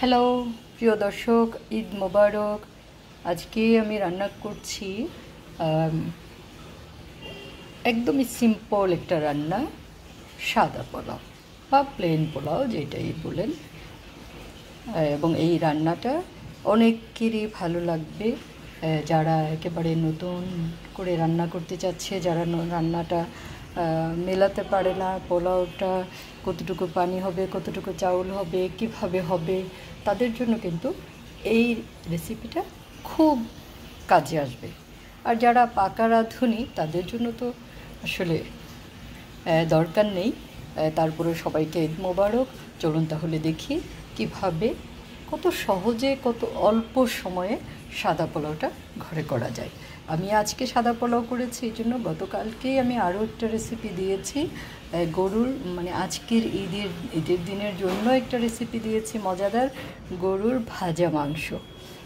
Hello প্রিয় দর্শক, ঈদ মোবারক। আজকে আমি রান্না করছি একদমই সিম্পল একটা রান্না, সাদা পোলাও বা প্লেন পোলাও যেটাই বলেন। এবং এই রান্নাটা অনেকেরই ভালো লাগবে। যারা একেবারে নতুন করে রান্না করতে চাচ্ছে, যারা রান্নাটা মেলাতে পারে না, পোলাওটা কতটুকু পানি হবে, কতটুকু চাউল হবে, কীভাবে হবে তাদের জন্য কিন্তু এই রেসিপিটা খুব কাজে আসবে। আর যারা পাকা রাঁধুনি, তাদের জন্য তো আসলে দরকার নেই। তারপরে সবাইকে ঈদ মোবারক। চলুন তাহলে দেখি কীভাবে কত সহজে, কত অল্প সময়ে সাদা পোলাওটা ঘরে করা যায়। আমি আজকে সাদা পোলাও করেছি, এই জন্য গতকালকেই আমি আরও একটা রেসিপি দিয়েছি। গরুর মানে আজকের ঈদের ঈদের দিনের জন্য একটা রেসিপি দিয়েছি মজাদার, গরুর ভাজা মাংস।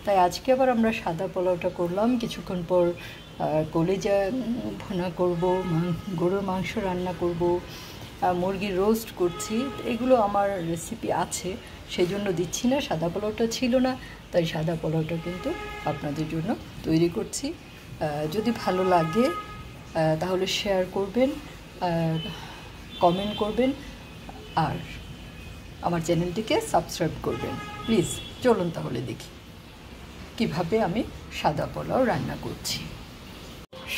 তাই আজকে আবার আমরা সাদা পোলাওটা করলাম। কিছুক্ষণ পর কলেজা ভুনা করব গরুর মাংস রান্না করব। মুরগির রোস্ট করছি। এগুলো আমার রেসিপি আছে সেই জন্য দিচ্ছি না, সাদা পোলাওটা ছিল না, তাই সাদা পোলাওটা কিন্তু আপনাদের জন্য তৈরি করছি। যদি ভালো লাগে তাহলে শেয়ার করবেন কমেন্ট করবেন, আর আমার চ্যানেলটিকে সাবস্ক্রাইব করবেন। প্লিজ চলুন তাহলে দেখি কীভাবে আমি সাদা পোলাও রান্না করছি।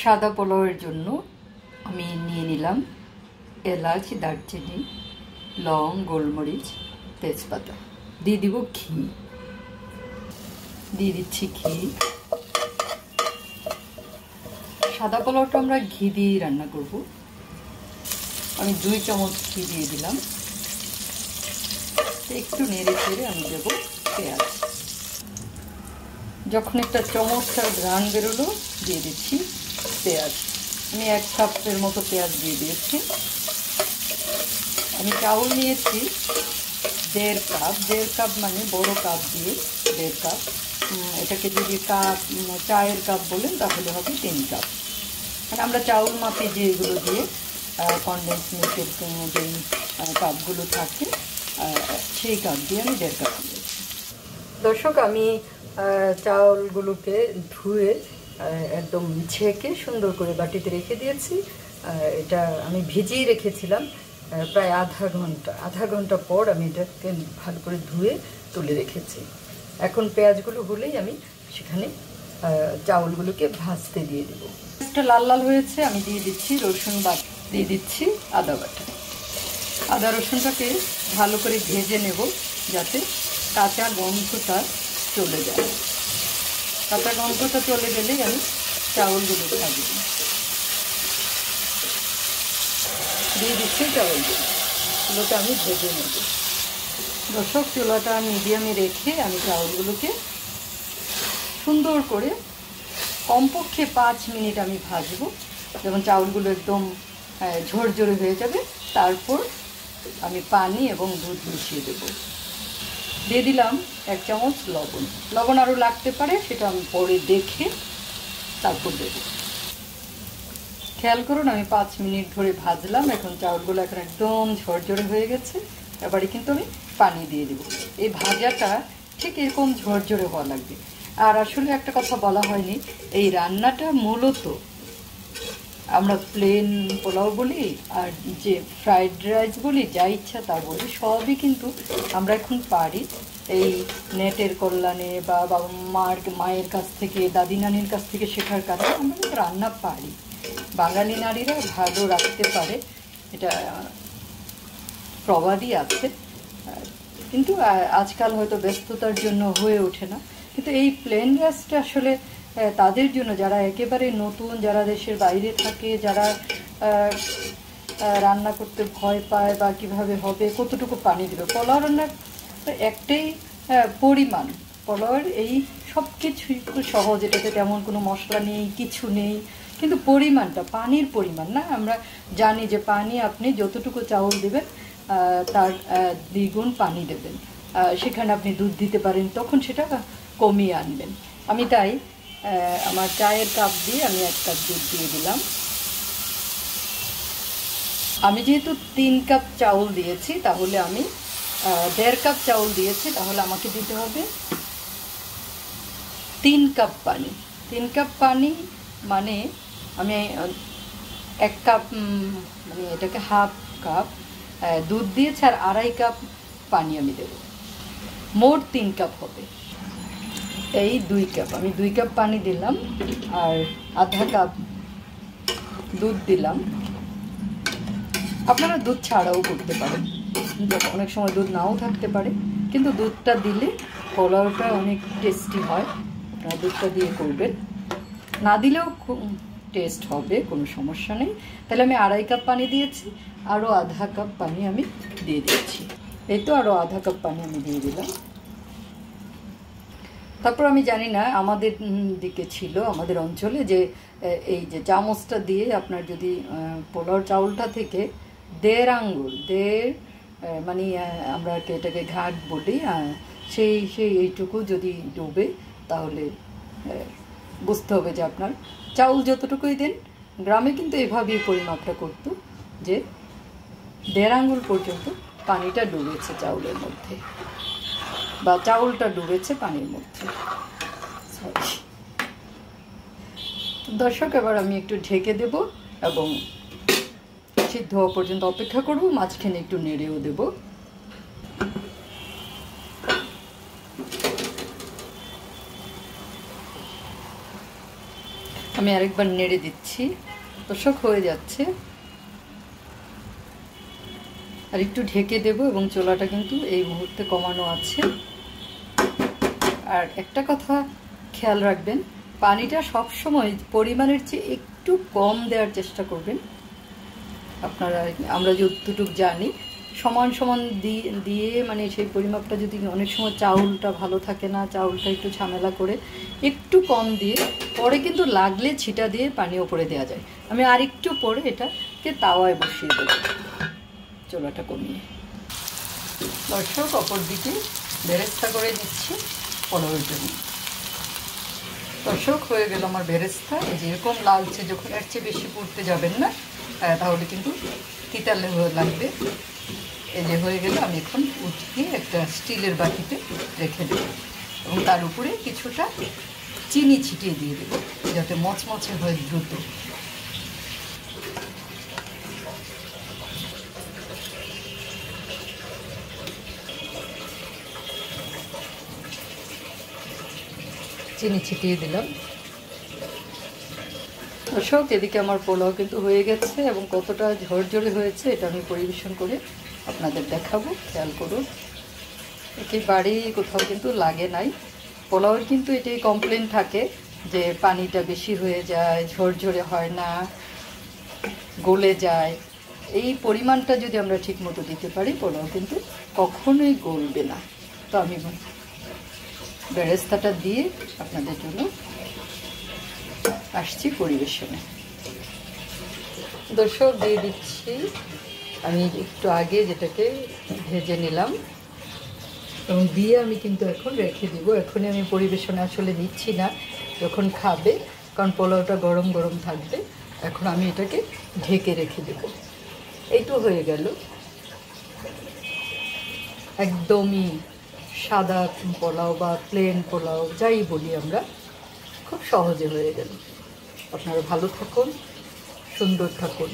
সাদা পোলাওয়ের জন্য আমি নিয়ে নিলাম এলাচ, দারচিনি, লং, গোলমরিচ, তেজপাতা। দিয়ে দিব ঘি। দিয়ে দিচ্ছি ঘি। সাদা পোলাওটা আমরা ঘি দিয়েই রান্না করব। আমি দুই চামচ ঘি দিয়ে দিলাম। একটু নেড়ে চেড়ে আমি দেবো পেঁয়াজ। যখন একটা চমৎকার ঘ্রাণ বেরোলো, দিয়ে দিচ্ছি পেঁয়াজ। আমি এক কাপের মতো পেঁয়াজ দিয়ে দিয়েছি। আমি চাউল নিয়েছি দেড় কাপ দেড় কাপ মানে বড় কাপ দিয়ে দেড় কাপ। এটাকে যদি কাপ চায়ের কাপ বলেন, তাহলে হবে তিন কাপ। মানে আমরা চাউল মাপে যে এগুলো দিয়ে কনডেন্স মিল্কের যে কাপগুলো থাকে সেই কাপ দিয়ে আমি দেড় কাপ নিয়েছি। দর্শক, আমি চাউলগুলোকে ধুয়ে একদম ছেঁকে সুন্দর করে বাটিতে রেখে দিয়েছি। এটা আমি ভিজিয়ে রেখেছিলাম। প্রায় আধা ঘণ্টা আধা ঘণ্টা পর আমি এটাকে ভালো করে ধুয়ে তুলে রেখেছি। এখন পেঁয়াজগুলো হলেই আমি সেখানে চাউলগুলোকে ভাজতে দিয়ে দেব। পেঁয়াজটা লাল লাল হয়েছে, আমি দিয়ে দিচ্ছি রসুন বাট, দিয়ে দিচ্ছি আদা বাটা। আদা রসুনটাকে ভালো করে ভেজে নেব, যাতে কাঁচা গন্ধটা চলে যায়। কাঁচা গন্ধটা চলে গেলেই আমি চাউলগুলো ভাজব। দিয়ে দিচ্ছি চাউলগুলো এগুলোকে আমি ভেজে নেব। দর্শক, চুলাটা মিডিয়ামে রেখে আমি চাউলগুলোকে সুন্দর করে কমপক্ষে পাঁচ মিনিট আমি ভাজবো। যখন চাউলগুলো একদম ঝরঝরে হয়ে যাবে, তারপর আমি পানি এবং দুধ মিশিয়ে দেব। দিয়ে দিলাম এক চামচ লবণ। লবণ আরও লাগতে পারে, সেটা আমি পরে দেখে তারপর দেব। খেয়াল করুন, আমি পাঁচ মিনিট ধরে ভাজলাম। এখন চাউলগুলো এখন একদম ঝরঝরে হয়ে গেছে। এবারে কিন্তু আমি পানি দিয়ে দেবো। এই ভাজাটা ঠিক এরকম ঝরঝরে হওয়া লাগবে। আর আসলে একটা কথা বলা হয়নি, এই রান্নাটা মূলত আমরা প্লেন পোলাও বলি আর যে ফ্রাইড রাইস বলি, যা ইচ্ছা তা বলি, সবই কিন্তু আমরা এখন পারি। এই নেটের কল্যাণে বা বাবা মার, মায়ের কাছ থেকে, দাদি নানির কাছ থেকে শেখার কাছে আমরা কিন্তু রান্না পারি। বাঙালি নারীরা ভালো রাখতে পারে, এটা প্রবাদই আছে। কিন্তু আজকাল হয়তো ব্যস্ততার জন্য হয়ে ওঠে না। কিন্তু এই প্লেন রাইসটা আসলে তাদের জন্য, যারা একেবারে নতুন, যারা দেশের বাইরে থাকে, যারা রান্না করতে ভয় পায় বা কীভাবে হবে, কতটুকু পানি দেবে পোলাও রান্নার একটাই পরিমাণ। পোলাওয়ের এই সব কিছুই সহজ, এটাতে তেমন কোনো মশলা নেই, কিছু নেই। কিন্তু পরিমাণটা, পানির পরিমাণ না? আমরা জানি যে পানি আপনি যতটুকু চাউল দেবেন তার দ্বিগুণ পানি দেবেন। সেখানে আপনি দুধ দিতে পারেন, তখন সেটা কমিয়ে আনবেন। আমি তাই আমার চায়ের কাপ দিয়ে আমি এক কাপ দুধ দিয়ে দিলাম। আমি যেহেতু তিন কাপ চাউল দিয়েছি, তাহলে আমি দেড় কাপ চাউল দিয়েছি, তাহলে আমাকে দিতে হবে তিন কাপ পানি। তিন কাপ পানি মানে আমি এক কাপ মানে এটাকে হাফ কাপ দুধ দিয়েছে আর আড়াই কাপ পানি আমি দেব। মোট তিন কাপ হবে। এই দুই কাপ। আমি দুই কাপ পানি দিলাম আর আধা কাপ দুধ দিলাম। আপনারা দুধ ছাড়াও করতে পারেন। অনেক সময় দুধ নাও থাকতে পারে, কিন্তু দুধটা দিলে পোলাওটা অনেক টেস্টি হয়। আপনারা দুধটা দিয়ে করবেন। না দিলেও টেস্ট হবে, কোনো সমস্যা নেই। তাহলে আমি আড়াই কাপ পানি দিয়েছি, আরও আধা কাপ পানি আমি দিয়ে দিচ্ছি এই তো আরও আধা কাপ পানি আমি দিয়ে দিলাম। তারপর আমি জানি না, আমাদের দিকে ছিল, আমাদের অঞ্চলে যে এই যে চামচটা দিয়ে আপনার যদি পোলাও চাউলটা থেকে দেড় আঙ্গুল, দেড় মানে আমরা এটাকে ঘাট বলি সেই সেই এইটুকু যদি ডুবে, তাহলে বুঝতে হবে যে আপনার চাউল যতটুকুই দেন, গ্রামে কিন্তু এভাবেই পরিমাপটা করতো যে দেড় আঙুল পর্যন্ত পানিটা ডুবেছে চাউলের মধ্যে বা চাউলটা ডুবেছে পানির মধ্যে। দর্শক, এবার আমি একটু ঢেকে দেব এবং সিদ্ধ হওয়া পর্যন্ত অপেক্ষা করব, মাঝখানে একটু নেড়েও দেব। আমি আরেকবার নেড়ে দিচ্ছি। দর্শক হয়ে যাচ্ছে। আর একটু ঢেকে দেব এবং চোলাটা কিন্তু এই মুহূর্তে কমানো আছে। আর একটা কথা খেয়াল রাখবেন, পানিটা সব সময় পরিমাণের চেয়ে একটু কম দেওয়ার চেষ্টা করবেন। আপনারা, আমরা যতটুকু জানি সমান সমান দিয়ে মানে সেই পরিমাপটা যদি অনেক সময় চাউলটা ভালো থাকে না, চাউলটা একটু ঝামেলা করে একটু কম দিয়ে, পরে কিন্তু লাগলে ছিটা দিয়ে পানি ওপরে দেওয়া যায়। আমি আর একটু পরে এটাকে তাওয়ায় বসিয়ে দেবো। চোলাটা কমিয়ে। দর্শক, অপর দিকে বেরেস্তা করে দিচ্ছি পনেরোর জন্য দর্শক, হয়ে গেল আমার বেরেস্তা। এই যে এরকম লালচে যখন এর চেয়ে বেশি পুড়তে যাবেন না তাহলে কিন্তু তিতালে লাগবে। এই যে হয়ে গেলে, আমি এখন উঠিয়ে একটা স্টিলের বাটিতে রেখে দেব এবং তার উপরে কিছুটা চিনি ছিটিয়ে দিয়ে দেবো, যাতে মচমচে হয় দ্রুত। চিনি ছিটিয়ে দিলাম। দর্শক, এদিকে আমার পোলাও কিন্তু হয়ে গেছে এবং কতটা ঝরঝরে হয়েছে এটা আমি পরিবেশন করে আপনাদের দেখাবো, খেয়াল করুন। বাড়ি কোথাও কিন্তু লাগে নাই। পোলাওয়ের কিন্তু এটাই কমপ্লেন থাকে যে পানিটা বেশি হয়ে যায়, ঝরঝরে হয় না, গলে যায়। এই পরিমাণটা যদি আমরা ঠিক মতো দিতে পারি, পোলাও কিন্তু কখনোই গলবে না। তো আমি বেরেস্তাটা দিয়ে আপনাদের জন্য আসছি পরিবেশনে। দর্শক, দিয়ে দিচ্ছি। আমি একটু আগে যেটাকে ভেজে নিলাম। এবং দিয়ে আমি কিন্তু এখন রেখে দিব। এখনই আমি পরিবেশনে আসলে দিচ্ছি না, যখন খাবে, কারণ পোলাওটা গরম গরম থাকবে, এখন আমি এটাকে ঢেকে রেখে দেব। এই তো হয়ে গেল। একদমই সাদা পোলাও বা প্লেন পোলাও, যাই বলি আমরা, খুব সহজে হয়ে গেল। আপনারা ভালো থাকুন, সুন্দর থাকুন।